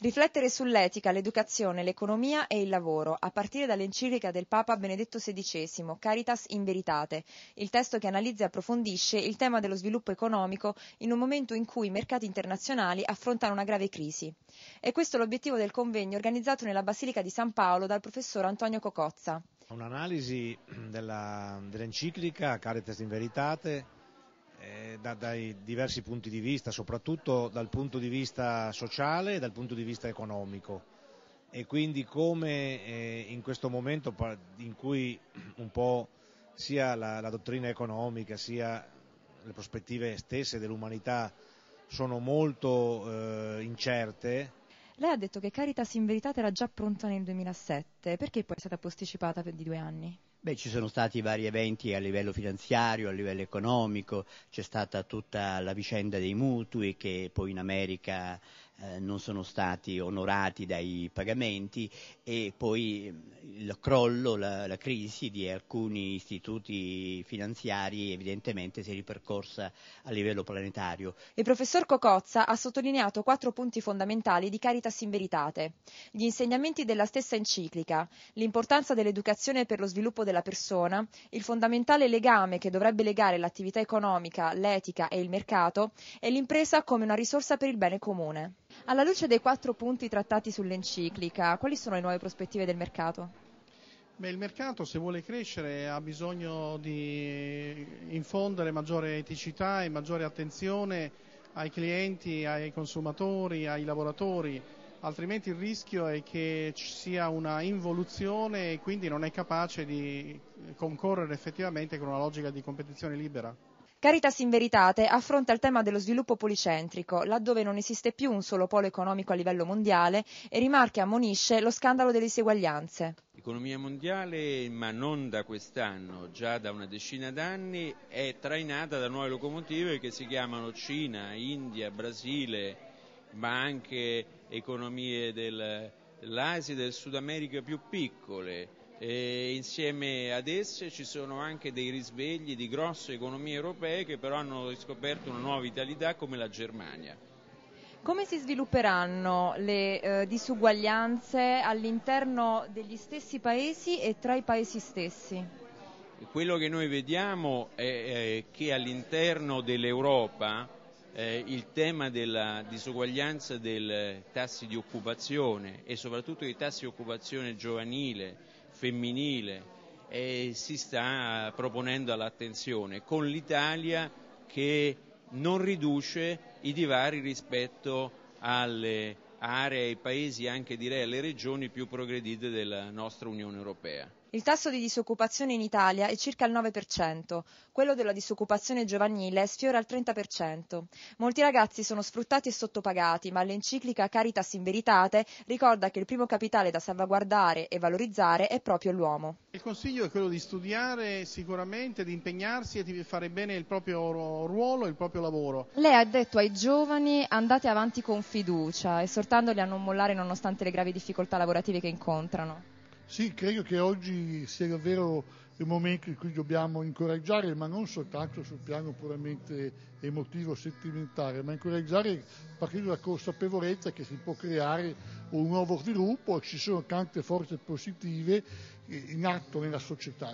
Riflettere sull'etica, l'educazione, l'economia e il lavoro, a partire dall'enciclica del Papa Benedetto XVI, Caritas in Veritate, il testo che analizza e approfondisce il tema dello sviluppo economico in un momento in cui i mercati internazionali affrontano una grave crisi. E questo è l'obiettivo del convegno organizzato nella Basilica di San Paolo dal professor Antonio Cocozza. Un'analisi della, dell'enciclica Caritas in Veritate eh, da, dai diversi punti di vista, soprattutto dal punto di vista sociale e dal punto di vista economico. E quindi come eh, in questo momento in cui un po' sia la, la dottrina economica sia le prospettive stesse dell'umanità sono molto eh, incerte. Lei ha detto che Caritas in verità era già pronta nel 2007, perché poi è stata posticipata di due anni? Beh, ci sono stati vari eventi a livello finanziario, a livello economico, c'è stata tutta la vicenda dei mutui che poi in America eh, non sono stati onorati dai pagamenti e poi il crollo, la, la, crisi di alcuni istituti finanziari evidentemente si è ripercorsa a livello planetario. Il professor Cocozza ha sottolineato quattro punti fondamentali di Caritas in Veritate. Gli insegnamenti della stessa enciclica, l'importanza dell'educazione per lo sviluppo della persona, il fondamentale legame che dovrebbe legare l'attività economica, l'etica e il mercato e l'impresa come una risorsa per il bene comune. Alla luce dei quattro punti trattati sull'enciclica, quali sono le nuove prospettive del mercato? Beh, il mercato se vuole crescere ha bisogno di infondere maggiore eticità e maggiore attenzione ai clienti, ai consumatori, ai lavoratori, altrimenti il rischio è che ci sia una involuzione e quindi non è capace di concorrere effettivamente con una logica di competizione libera. Caritas in Veritate affronta il tema dello sviluppo policentrico, laddove non esiste più un solo polo economico a livello mondiale e rimarca e ammonisce lo scandalo delle diseguaglianze. L'economia mondiale, ma non da quest'anno, già da una decina d'anni, è trainata da nuove locomotive che si chiamano Cina, India, Brasile, ma anche economie dell'Asia e del Sud America più piccole e insieme ad esse ci sono anche dei risvegli di grosse economie europee che però hanno riscoperto una nuova vitalità come la Germania. Come si svilupperanno le eh, disuguaglianze all'interno degli stessi paesi e tra i paesi stessi? Quello che noi vediamo è, è che all'interno dell'Europa eh, il tema della disuguaglianza dei tassi di occupazione e soprattutto dei tassi di occupazione giovanile femminile e si sta proponendo all'attenzione, con l'Italia che non riduce i divari rispetto alle aree, ai paesi, anche direi alle regioni più progredite della nostra Unione Europea. Il tasso di disoccupazione in Italia è circa il 9%, quello della disoccupazione giovanile sfiora il 30%. Molti ragazzi sono sfruttati e sottopagati, ma l'enciclica Caritas in Veritate ricorda che il primo capitale da salvaguardare e valorizzare è proprio l'uomo. Consiglio è quello di studiare sicuramente, di impegnarsi e di fare bene il proprio ruolo e il proprio lavoro. Lei ha detto ai giovani andate avanti con fiducia, esortandoli a non mollare nonostante le gravi difficoltà lavorative che incontrano. Sì, credo che oggi sia davvero il momento in cui dobbiamo incoraggiare, ma non soltanto sul piano puramente emotivo, sentimentale, ma incoraggiare partendo dalla consapevolezza che si può creare un nuovo sviluppo, ci sono tante forze positive in atto nella società.